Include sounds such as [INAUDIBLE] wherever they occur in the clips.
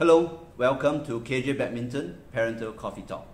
Hello, welcome to KJ Badminton Parental Coffee Talk.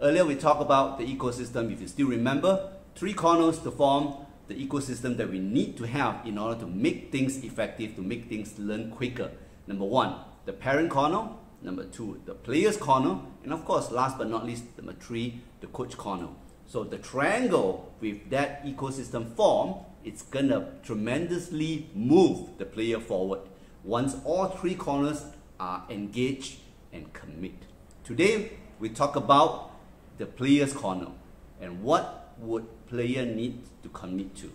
Earlier we talked about the ecosystem, if you still remember, three corners to form the ecosystem that we need to have in order to make things effective, to make things learn quicker. Number one, the parent corner. Number two, the player's corner. And of course, last but not least, number three, the coach corner. So the triangle with that ecosystem form, it's gonna tremendously move the player forward once all three corners are engaged and commit. Today, we talk about the player's corner and what would player need to commit to.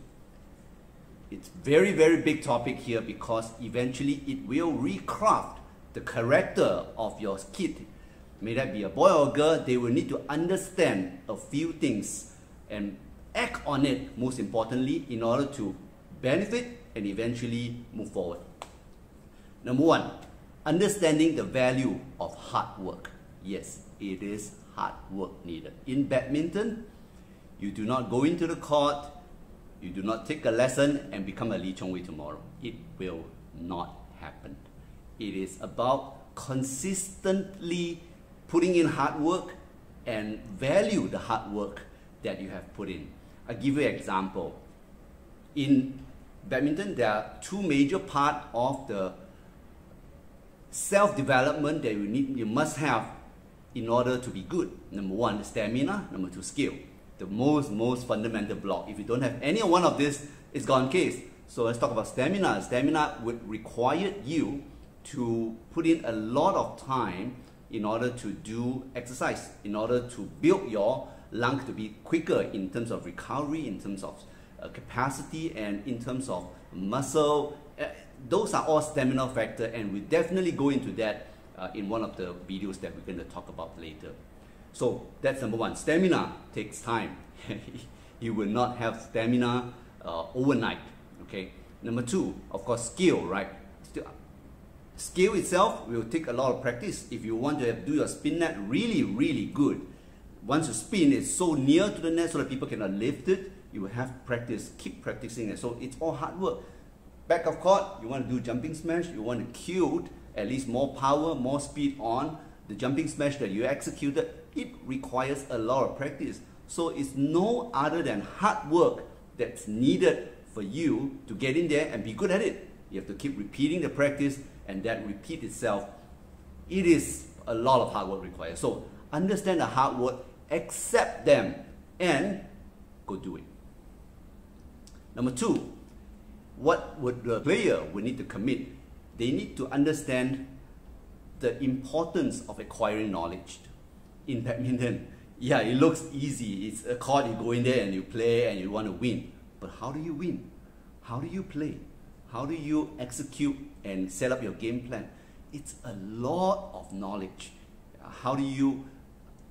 It's very, very big topic here because eventually it will recraft the character of your kid. May that be a boy or a girl, they will need to understand a few things and act on it most importantly in order to benefit and eventually move forward. Number one, understanding the value of hard work. Yes, it is hard work needed. In badminton, you do not go into the court, you do not take a lesson and become a Lee Chong Wei tomorrow. It will not happen. It is about consistently putting in hard work and value the hard work that you have put in. I'll give you an example. In badminton, there are two major parts of the self-development that you need you must have in order to be good. Number one, stamina. Number two, skill. The most most fundamental block. If you don't have any one of this, it's gone case. So let's talk about stamina. Stamina would require you to put in a lot of time in order to do exercise, in order to build your lung to be quicker in terms of recovery, in terms of uh, capacity, and in terms of muscle. Those are all stamina factor, and we definitely go into that uh, in one of the videos that we're going to talk about later. So that's number one. Stamina takes time. [LAUGHS] you will not have stamina uh, overnight. Okay. Number two, of course, skill. Right. Skill itself will take a lot of practice. If you want to have, do your spin net really, really good, once you spin it so near to the net so that people cannot lift it, you will have practice. Keep practicing it. So it's all hard work. Back of court, you want to do jumping smash, you want to cue at least more power, more speed on the jumping smash that you executed. It requires a lot of practice. So it's no other than hard work that's needed for you to get in there and be good at it. You have to keep repeating the practice and that repeat itself. It is a lot of hard work required. So understand the hard work, accept them, and go do it. Number two, what would the player would need to commit? They need to understand the importance of acquiring knowledge. In badminton, [LAUGHS] yeah, it looks easy. It's a court, you go in there and you play and you want to win. But how do you win? How do you play? How do you execute and set up your game plan? It's a lot of knowledge. How do you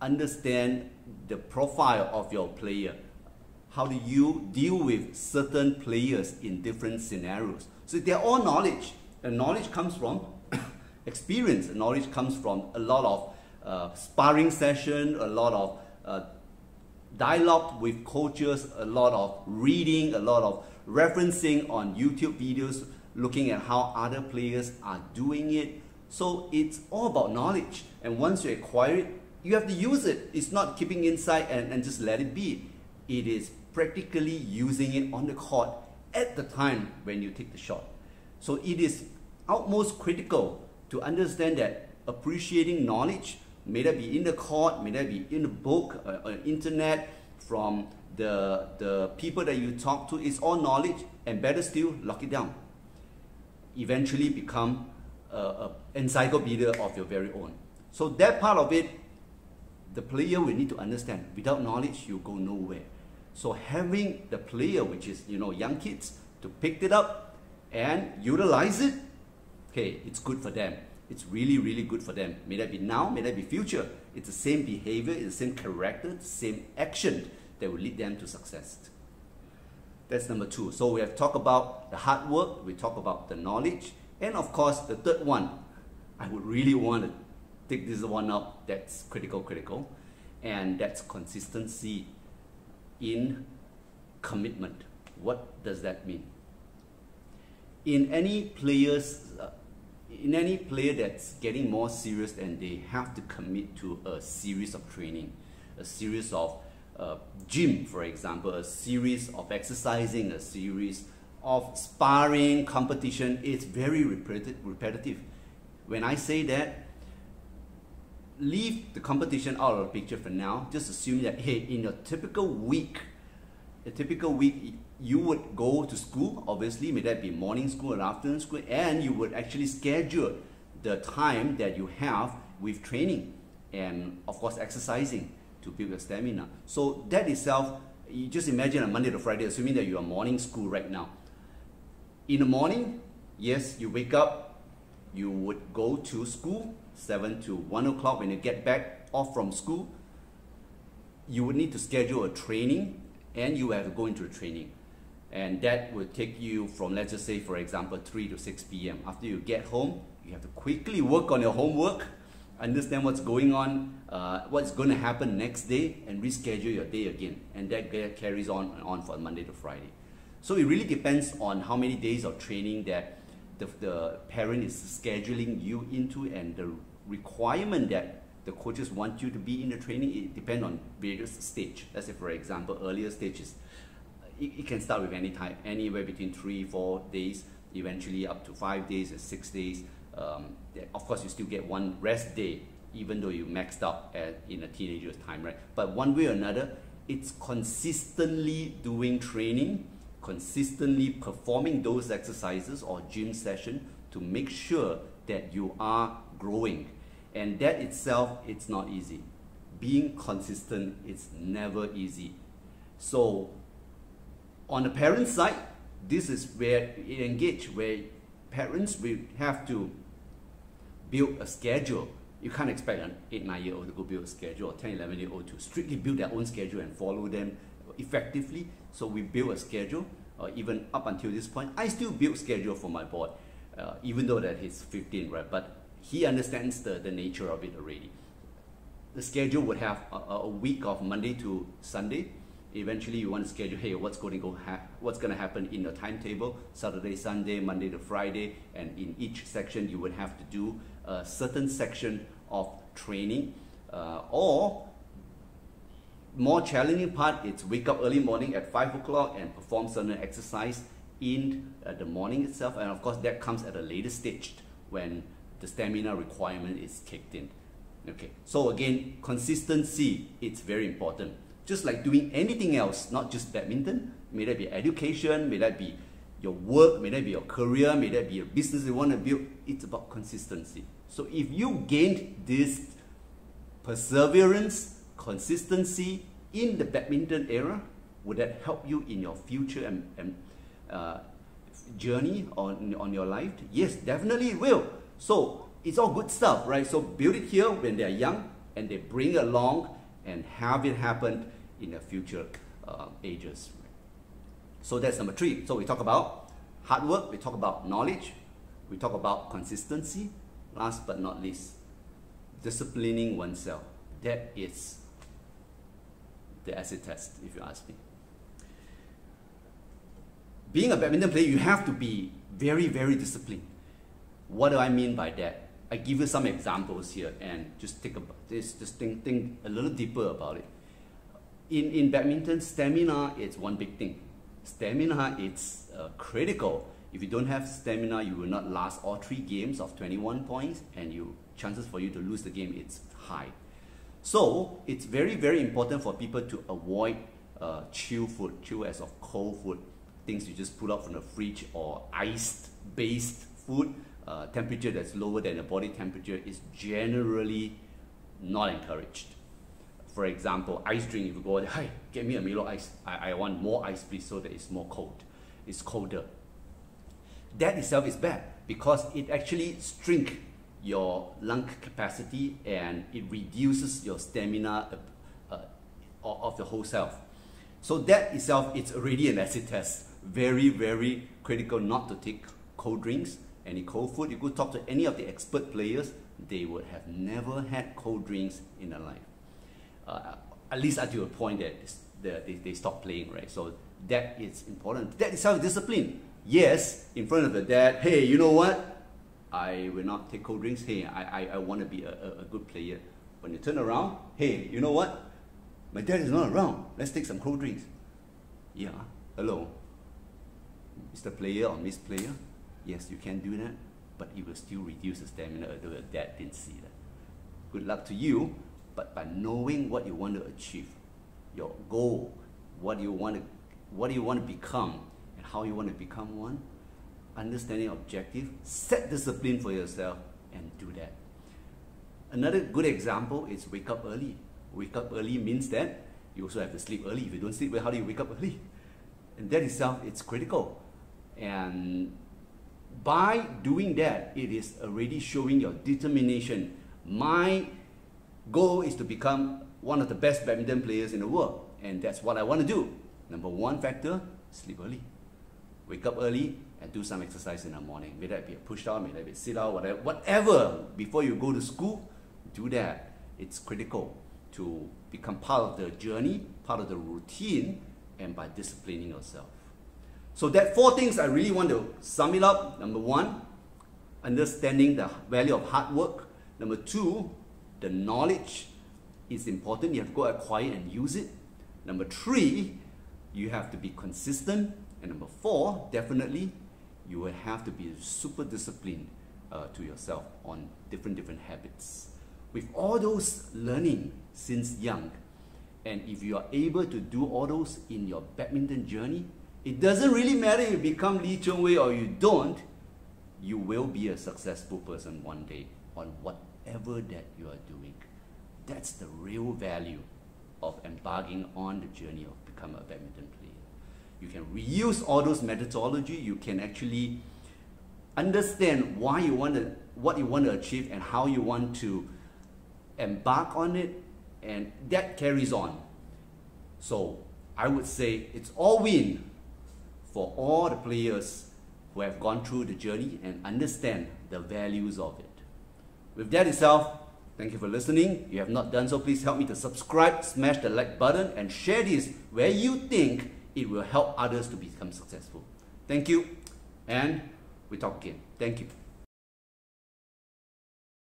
understand the profile of your player? How do you deal with certain players in different scenarios. So they're all knowledge. And knowledge comes from [COUGHS] experience. Knowledge comes from a lot of uh, sparring session, a lot of uh, dialogue with coaches, a lot of reading, a lot of referencing on YouTube videos, looking at how other players are doing it. So it's all about knowledge. And once you acquire it, you have to use it. It's not keeping inside and, and just let it be. It is practically using it on the court at the time when you take the shot. So it is utmost critical to understand that appreciating knowledge, may that be in the court, may that be in the book, uh, uh, internet, from the, the people that you talk to, it's all knowledge, and better still, lock it down. Eventually become an encyclopedia of your very own. So that part of it, the player will need to understand. Without knowledge, you go nowhere. So having the player, which is you know young kids, to pick it up and utilize it, okay, it's good for them. It's really, really good for them. May that be now, may that be future. It's the same behavior, it's the same character, the same action that will lead them to success. That's number two. So we have talked about the hard work, we talk about the knowledge, and of course the third one, I would really want to take this one up that's critical, critical, and that's consistency in commitment. What does that mean? In any player's uh, in any player that's getting more serious and they have to commit to a series of training, a series of uh, gym, for example, a series of exercising, a series of sparring, competition, it's very repetitive. When I say that, leave the competition out of the picture for now. Just assume that, hey, in a typical week, a typical week, you would go to school, obviously, may that be morning school or afternoon school, and you would actually schedule the time that you have with training and, of course, exercising to build your stamina. So that itself, you just imagine a Monday to Friday, assuming that you are morning school right now. In the morning, yes, you wake up, you would go to school, 7 to 1 o'clock when you get back off from school. You would need to schedule a training and you have to go into the training. And that would take you from, let's just say, for example, 3 to 6 p.m. After you get home, you have to quickly work on your homework understand what's going on, uh, what's going to happen next day, and reschedule your day again. And that carries on and on from Monday to Friday. So it really depends on how many days of training that the, the parent is scheduling you into and the requirement that the coaches want you to be in the training, it depends on various stage. Let's say, for example, earlier stages, it, it can start with any time, anywhere between three, four days, eventually up to five days and six days um, of course you still get one rest day even though you maxed out at, in a teenager's time, right? But one way or another, it's consistently doing training, consistently performing those exercises or gym session to make sure that you are growing. And that itself, it's not easy. Being consistent, it's never easy. So on the parent side, this is where it engage, where parents will have to build a schedule. You can't expect an 8, 9 year old to go build a schedule or 10, 11 year old to strictly build their own schedule and follow them effectively. So we build a schedule, uh, even up until this point. I still build schedule for my boy, uh, even though that he's 15, right? But he understands the, the nature of it already. The schedule would have a, a week of Monday to Sunday, eventually you want to schedule hey what's going to go what's going to happen in your timetable saturday sunday monday to friday and in each section you would have to do a certain section of training uh, or more challenging part is wake up early morning at 5 o'clock and perform certain exercise in uh, the morning itself. And of course that comes at a later stage when the stamina requirement is kicked in. Okay. So again consistency it's very important. Just like doing anything else, not just badminton, may that be education, may that be your work, may that be your career, may that be a business you want to build, it's about consistency. So if you gained this perseverance, consistency in the badminton era, would that help you in your future and, and uh, journey on, on your life? Yes, definitely it will. So it's all good stuff, right? So build it here when they're young and they bring along and have it happen in the future uh, ages. So that's number three. So we talk about hard work, we talk about knowledge, we talk about consistency. Last but not least, disciplining oneself. That is the acid test, if you ask me. Being a badminton player, you have to be very, very disciplined. What do I mean by that? I give you some examples here and just think about this, just think, think a little deeper about it in, in badminton, stamina is one big thing. Stamina is uh, critical. If you don't have stamina, you will not last all three games of 21 points, and you chances for you to lose the game it's high. So it's very very important for people to avoid uh, chill food, chill as of cold food, things you just pull out from the fridge or iced based food. Uh, temperature that's lower than the body temperature is generally not encouraged for example, ice drink, if you go, [LAUGHS] hey, get me a Milo ice. I, I want more ice, please, so that it's more cold. It's colder. That itself is bad because it actually shrink your lung capacity and it reduces your stamina uh, uh, of the whole self. So that itself, it's already an acid test. Very, very critical not to take cold drinks, any cold food. You go talk to any of the expert players, they would have never had cold drinks in their life uh, at least until a point that they, they stop playing, right? So that is important. That is self-discipline. Yes, in front of the dad, hey, you know what? I will not take cold drinks. Hey, I, I, I want to be a, a, a good player. When you turn around, hey, you know what? My dad is not around. Let's take some cold drinks. Yeah, hello. Mr. Player or Miss Player? Yes, you can do that, but it will still reduce the stamina, although your dad didn't see that. Good luck to you, but by knowing what you want to achieve, your goal, what you want to, what do you want to become, and how you want to become one, understanding objective, set discipline for yourself, and do that. Another good example is wake up early. Wake up early means that you also have to sleep early. If you don't sleep well, how do you wake up early? And that itself, it's critical. And by doing that, it is already showing your determination. My goal is to become one of the best badminton players in the world, and that's what I want to do. Number one factor, sleep early. Wake up early and do some exercise in the morning. May that be a push down, may that be a sit out, whatever, whatever. Before you go to school, do that. It's critical to become part of the journey, part of the routine, and by disciplining yourself. So that four things I really want to sum it up. Number one, understanding the value of hard work. Number two, the knowledge is important. You have to go acquire and use it. Number three, you have to be consistent. And number four, definitely, you will have to be super disciplined uh, to yourself on different different habits. With all those learning since young, and if you are able to do all those in your badminton journey, it doesn't really matter if you become Lee Chong Wei or you don't, you will be a successful person one day on whatever that you are doing. That's the real value of embarking on the journey of becoming a badminton player. You can reuse all those methodology. You can actually understand why you want to, what you want to achieve and how you want to embark on it and that carries on. So I would say it's all win for all the players who have gone through the journey and understand the values of it. With that itself, thank you for listening. If you have not done so, please help me to subscribe, smash the like button, and share this where you think it will help others to become successful. Thank you, and we talk again. Thank you.